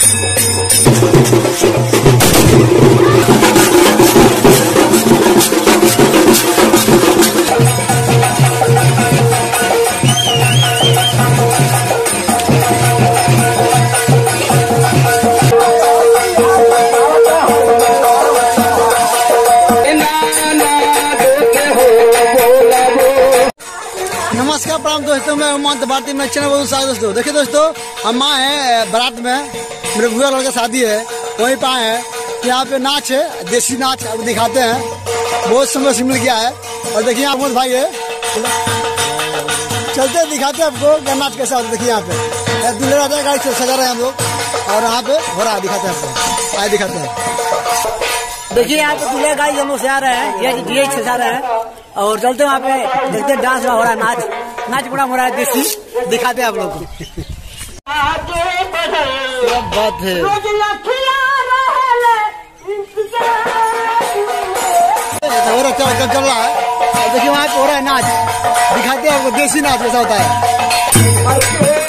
Thank you. प्रणाम दोस्तों मैं उमंत भारती मेरे चैनल बहुत स्वागत दोस्तों। देखिए दोस्तों हम माँ है बारात में मेरे भूया लड़का शादी है वहीं पे आए हैं। यहाँ पे नाच है देसी नाच अब दिखाते हैं। बहुत समय से मिल गया है और देखिए मोहम्मद भाई है। चलते हैं, दिखाते हैं आपको क्या नाच कैसा होता है। देखिए यहाँ पे। दूल्हे राजा गाड़ी से सजा रहे हैं हम लोग और यहाँ पे हो रहा दिखाते हैं आपको। आए दिखाते हैं। देखिए यहाँ पे दूल्हे गाड़ी हम लोग से आ रहे हैं ये ये सजा रहे हैं और चलते वहाँ पे देखते डांस हो रहा है नाच। नाच बुरा मोरा देसी दिखाते आप लोग चल रहा है। देखिए वहाँ पे हो रहा है नाच। दिखाते हैं आपको, देसी नाच कैसा होता है।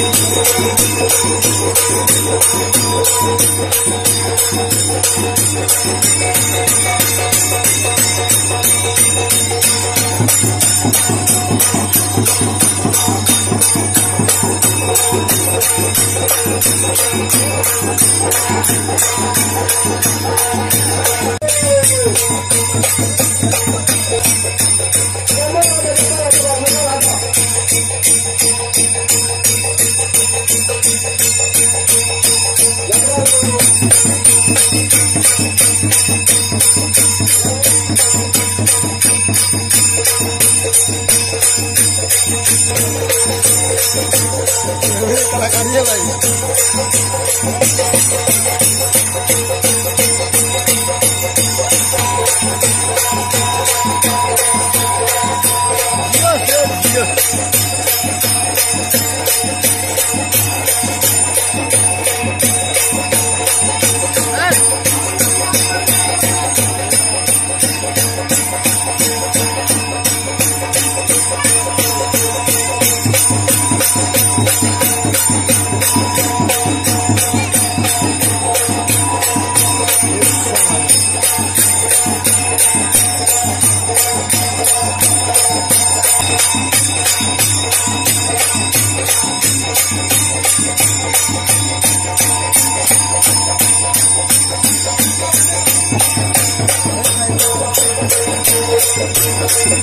कलाकारी है भाई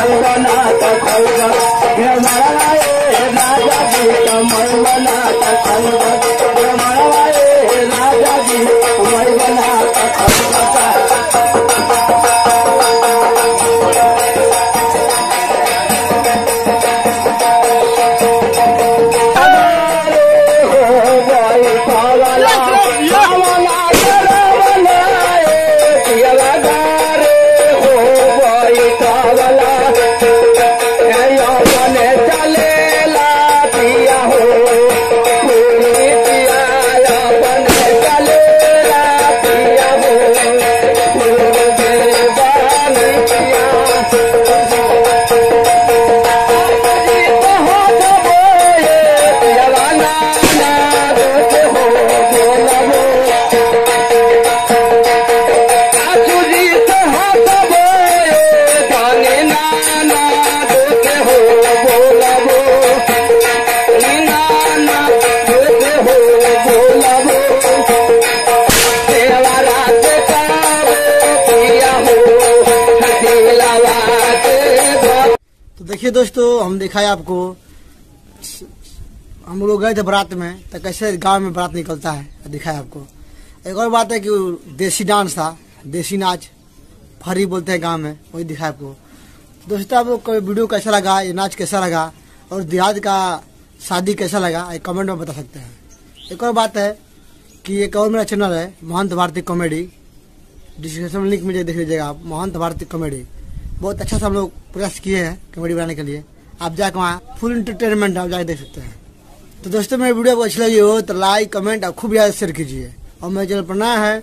तो देखिए दोस्तों, हम दिखाए आपको। हम लोग गए थे बारात में तो कैसे गाँव में बारात निकलता है दिखाया आपको। एक और बात है कि देसी डांस था, देसी नाच, फरी बोलते हैं गाँव में, वही दिखाया आपको। दोस्तों आपको कोई वीडियो कैसा लगा, ये नाच कैसा लगा, और देहात का शादी कैसा लगा, ये कमेंट में बता सकते हैं। एक और बात है कि एक और मेरा चैनल है, Mahant Bharti comedy. Description link में देख लीजिएगा आप, महंत भारती कॉमेडी। बहुत अच्छा सा हम लोग प्रयास किए हैं कॉमेडी बनाने के लिए। आप जाकर वहाँ फुल इंटरटेनमेंट आप जाकर देख सकते हैं। तो दोस्तों, मेरी वीडियो को अच्छी लगी हो तो लाइक कमेंट और खूब याद शेयर कीजिए। और मेरे चैनल पर नया है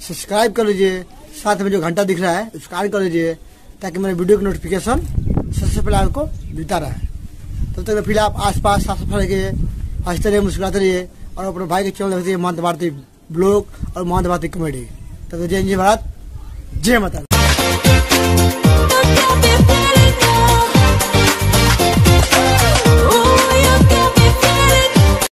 सब्सक्राइब कर लीजिए। साथ में जो घंटा दिख रहा है उसका कर लीजिए ताकि मेरे वीडियो की नोटिफिकेशन सबसे पहले आपको मिलता रहे। तब तक फिर आप आस पास साफ़ सफ़ाई रखिए, हँसते रहिए, मुस्कुराते रहिए और अपने भाई के चैनल देखते रहिए महंत भारती ब्लॉग और महंत भारती कॉमेडी तब जय जय भारत, जय माता